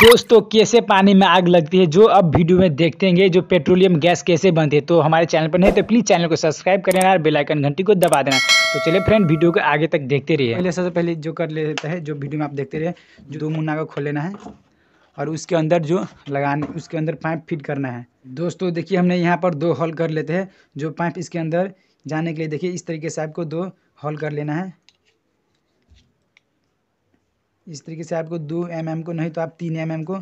दोस्तों, कैसे पानी में आग लगती है जो अब वीडियो में देखते हैं जो पेट्रोलियम गैस कैसे बनती है? तो हमारे चैनल पर नहीं तो प्लीज़ चैनल को सब्सक्राइब कर लेना और बेल आइकन घंटी को दबा देना। तो चलिए फ्रेंड वीडियो को आगे तक देखते रहिए। पहले सबसे पहले जो कर लेता है, जो वीडियो में आप देखते रहे जो दो मुन्ना को खोल लेना है। और उसके अंदर जो लगाने, उसके अंदर पाइप फिट करना है। दोस्तों, देखिए, हमने यहाँ पर दो हॉल कर लेते हैं। जो पाइप इसके अंदर जाने के लिए, देखिए, इस तरीके से आपको दो हॉल कर लेना है। इस तरीके से आपको दो एम को, नहीं तो आप तीन एम को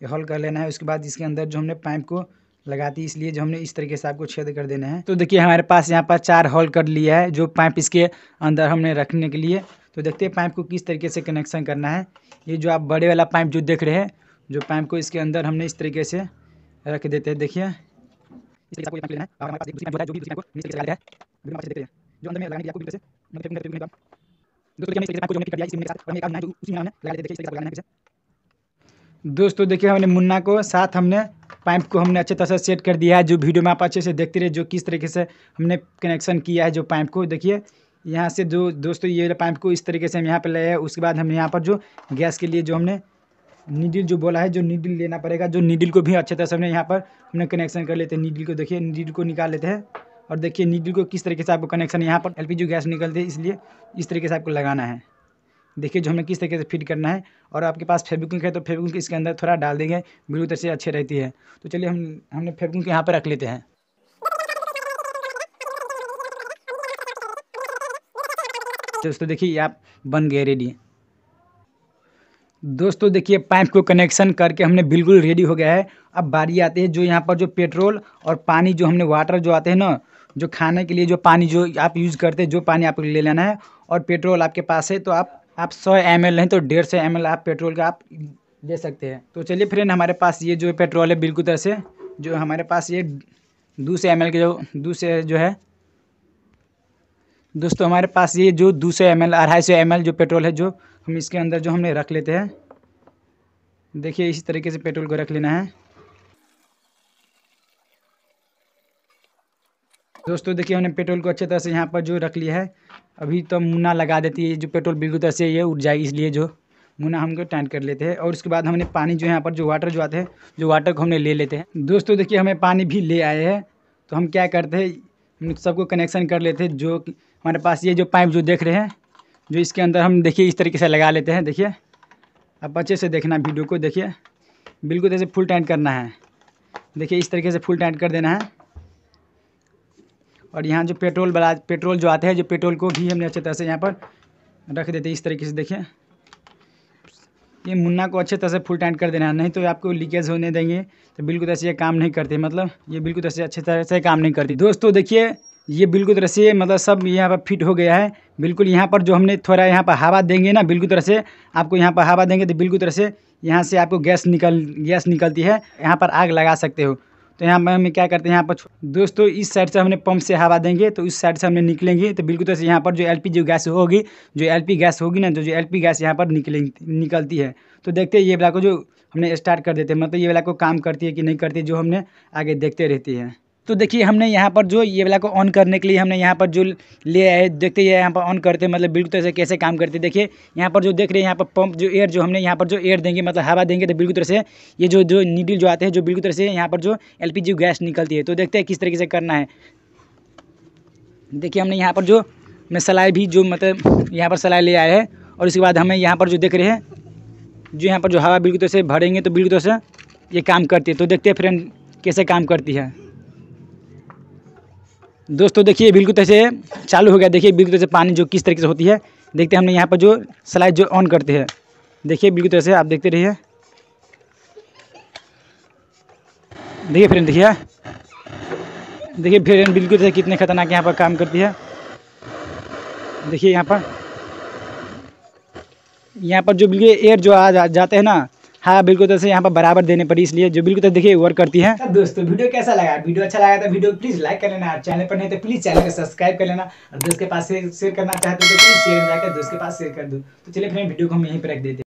हॉल कर लेना है। उसके बाद इसके अंदर जो हमने पाइप को लगाती है इसलिए जो हमने इस तरीके से आपको छेद कर देना है। तो देखिए, हमारे पास यहाँ पर चार हॉल कर लिया है, जो पाइप इसके अंदर हमने रखने के लिए। तो देखते हैं पाइप को किस तरीके से कनेक्शन करना है। ये जो आप बड़े वाला पाइप जो देख रहे हैं जो पाइप को इसके अंदर हमने इस तरीके से रख देते हैं। देखिए। है। है दोस्तों, देखिए है हमने मुन्ना को साथ हमने पाइप को हमने अच्छे तरह से सेट कर दिया है। जो वीडियो में आप अच्छे से देखते रहे जो किस तरीके से हमने कनेक्शन किया है जो पाइप को। देखिए, यहाँ से जो दोस्तों, ये पाइप को इस तरीके से हम यहाँ पर ले आए उसके बाद हम यहाँ पर जो गैस के लिए जो हमने नीडल जो बोला है, जो नीडल लेना पड़ेगा, जो नीडल को भी अच्छे तरह से हमने यहाँ पर हमने कनेक्शन कर लेते हैं। नीडल को देखिए, नीडल को निकाल लेते हैं। और देखिए, नीडल को किस तरीके से आपको कनेक्शन यहाँ पर एलपीजी गैस निकलती है इसलिए इस तरीके से आपको लगाना है। देखिए, जो हमें किस तरीके से फिट करना है। और आपके पास फेविक्विक है तो फेविक्विक इसके अंदर थोड़ा डाल देंगे बिल्कुल तरह से अच्छी रहती है। तो चलिए, हम, हमने फेविक्विक यहाँ पर रख लेते हैं। दोस्तों, देखिए आप बन गए रेडी दोस्तों, देखिए, पाइप को कनेक्शन करके हमने बिल्कुल रेडी हो गया है। अब बारी आती है जो यहाँ पर जो पेट्रोल और पानी जो हमने वाटर जो आते हैं ना, जो खाने के लिए जो पानी जो आप यूज़ करते हैं, जो पानी आपको ले लेना है, और पेट्रोल आपके पास है तो आप आप सौ एम एल तो डेढ़ सौ एम एल आप पेट्रोल का आप ले सकते हैं। तो चलिए फ्रेंड हमारे पास ये जो पेट्रोल है, बिल्कुल तरह से, जो हमारे पास ये दो सौ एम एल के जो, दो सौ जो है, दोस्तों, हमारे पास ये जो दो सौ एम एल अढ़ाई सौ एम एल जो पेट्रोल है, जो हम इसके अंदर जो हमने रख लेते हैं, देखिए इसी तरीके से पेट्रोल को रख लेना है। दोस्तों, देखिए हमने पेट्रोल को अच्छे तरह से यहाँ पर जो रख लिया है, अभी तो मुन्ना लगा देती है, जो पेट्रोल बिल्कुल तरह से ये उठ जाए इसलिए जो मुन्ना हमको टाइट कर लेते हैं और उसके बाद हमने पानी जो यहाँ पर जो वाटर जो आते हैं, जो वाटर को हमने ले लेते हैं। दोस्तों, देखिए हमें पानी भी ले आए हैं तो हम क्या करते हैं सबको कनेक्शन कर लेते हैं, जो हमारे पास ये जो पाइप जो देख रहे हैं जो इसके अंदर हम देखिए इस तरीके से लगा लेते हैं, देखिए। अब अच्छे से देखना, वीडियो को देखिए। बिल्कुल जैसे फुल टाइट करना है। देखिए, इस तरीके से फुल टाइट कर देना है। और यहाँ जो पेट्रोल वाला पेट्रोल जो आते हैं, जो पेट्रोल को भी हमने अच्छे तरह से यहाँ पर रख देते हैं, इस तरीके से देखिए। ये मुन्ना को अच्छे तरह से फुल टाइट कर देना है, नहीं तो आपको लीकेज होने देंगे। तो बिल्कुल ऐसे ये काम नहीं करते मतलब ये बिल्कुल ऐसे अच्छे तरह से काम नहीं करती। दोस्तों, देखिए ये बिल्कुल तरह से मतलब सब यहाँ पर फिट हो गया है। बिल्कुल यहाँ पर जो हमने थोड़ा यहाँ पर हवा देंगे ना, बिल्कुल तरह से आपको यहाँ पर हवा देंगे तो बिल्कुल तरह से यहाँ से आपको गैस निकल, गैस निकलती है। यहाँ पर आग लगा सकते हो। तो यहाँ पर हमें क्या करते हैं, यहाँ पर दोस्तों, इस साइड से हमने पंप से हवा देंगे तो इस साइड से हमने निकलेंगे तो बिल्कुल तरह से यहाँ पर जो एल जो गैस होगी, जो एल गैस होगी ना तो जो एल गैस यहाँ पर निकले, निकलती है। तो देखते हैं ये वाला को जो हमने स्टार्ट कर देते हैं। मतलब ये वाला को काम करती है कि नहीं करती जो हमने आगे देखते रहती है। तो देखिए हमने यहाँ पर जो ये वाला को ऑन करने के लिए हमने यहाँ पर जो ले आए देखते हैं यहाँ पर ऑन करते मतलब बिल्कुल तरह से कैसे काम करते देखिए यहाँ पर जो देख रहे हैं यहाँ पर पंप जो एयर जो हमने यहाँ पर जो एयर देंगे मतलब हवा देंगे तो बिल्कुल तरह से ये जो जो नीडल जो आते हैं जो बिल्कुल तरह से यहाँ पर जो एलपीजी गैस निकलती है तो देखते हैं किस तरीके से करना है देखिए हमने यहाँ पर जो मैं सलाई भी जो मतलब यहाँ पर सलाई ले आए हैं और इसके बाद हमें यहाँ पर जो देख रहे हैं जो यहाँ पर जो हवा बिल्कुल तरह से भरेंगे तो बिल्कुल तरह से ये काम करती है तो देखते हैं फ्रेंड कैसे काम करती है दोस्तों देखिए बिल्कुल तैसे चालू हो गया। देखिए बिल्कुल तैसे पानी जो किस तरीके से होती है देखते हैं हमने यहाँ पर जो स्लाइड जो ऑन करते हैं। देखिए बिल्कुल तैसे आप देखते रहिए। देखिए फ्रेंड देखिए। देखिए फ्रेंड बिल्कुल तैसे कितने खतरनाक यहाँ पर काम करती है। देखिए यहाँ पर। यहाँ पर जो बिल्कुल एयर जो आ जा, जाते हैं ना हाँ बिल्कुल तो यहाँ पर बराबर देने पड़ी, इसलिए जो बिल्कुल तो देखिए वर्क करती है। तो दोस्तों, वीडियो कैसा लगा? वीडियो अच्छा लगा तो वीडियो प्लीज़ लाइक कर लेना चैनल पर नहीं तो प्लीज़ चैनल को सब्सक्राइब कर लेना, और दोस्त के पास शेयर करना चाहते हो तो प्लीज़ शेयर जाकर दोस्त के पास शेयर कर दो। तो चलिए फ्रेंड वीडियो को हम यहीं पर रख देते